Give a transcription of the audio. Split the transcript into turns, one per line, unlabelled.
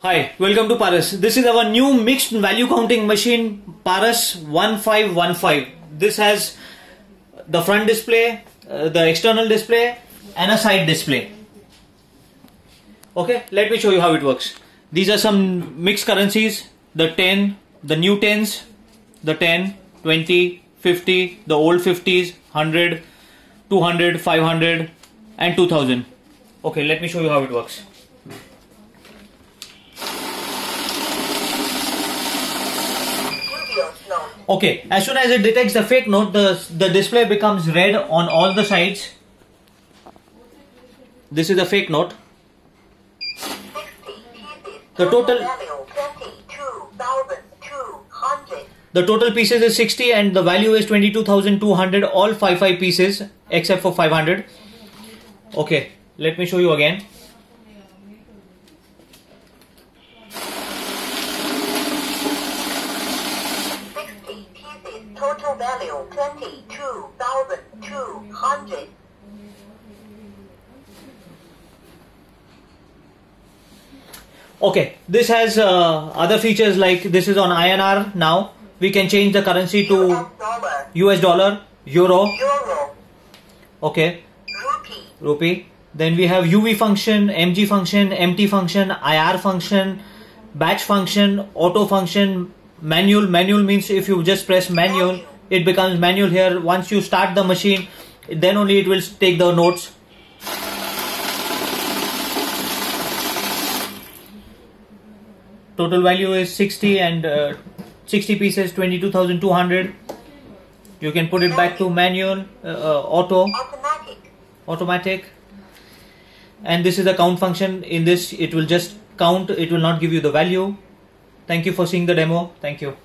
Hi, welcome to Paras. This is our new mixed value counting machine, Paras 1515. This has the front display, uh, the external display, and a side display. Okay, let me show you how it works. These are some mixed currencies the 10, the new 10s, the 10, 20, 50, the old 50s, 100, 200, 500, and 2000. Okay, let me show you how it works. Okay, as soon as it detects the fake note, the, the display becomes red on all the sides. This is a fake note. The total the total pieces is 60 and the value is 22,200 all 55 pieces except for 500. Okay, let me show you again.
Total value 22,200.
Okay, this has uh, other features like this is on INR now. We can change the currency to
US dollar,
US dollar, Euro,
euro,
okay,
rupee,
rupee. Then we have UV function, MG function, MT function, IR function, batch function, auto function, manual. Manual means if you just press manual, it becomes manual here. Once you start the machine, then only it will take the notes. Total value is 60 and uh, 60 pieces, 22,200. You can put it back to manual, uh, uh, auto
automatic.
automatic and this is the count function in this it will just count it will not give you the value thank you for seeing the demo thank you